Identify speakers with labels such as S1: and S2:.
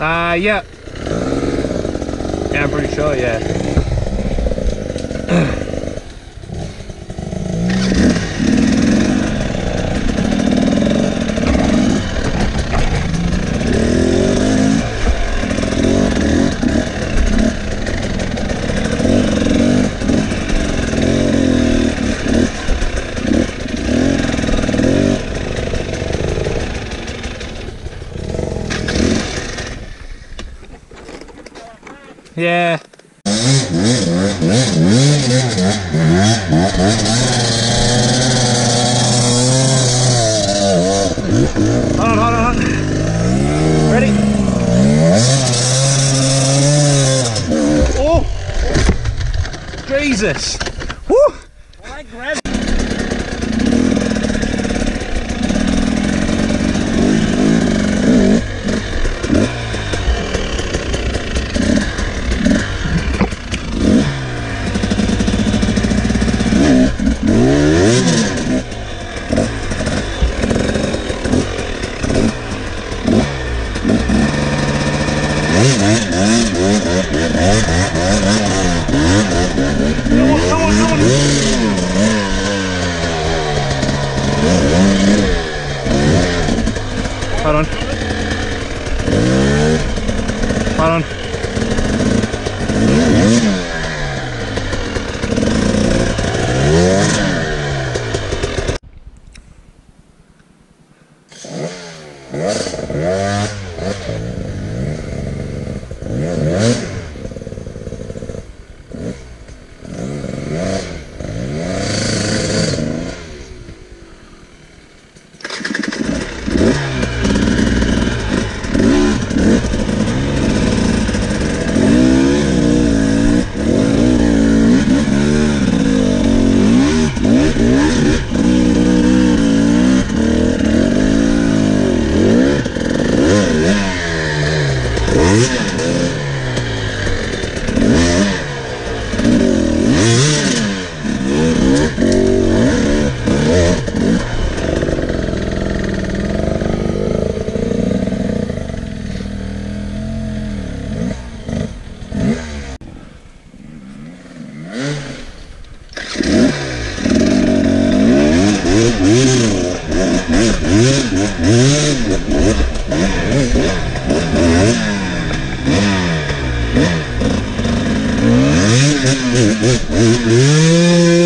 S1: Uh, yeah. Yeah, I'm pretty sure, yeah. Yeah. Hold on, hold on. Ready? Oh! Jesus! Woo! Come Hold on. Hold on.
S2: Yeah. Mm-hmm.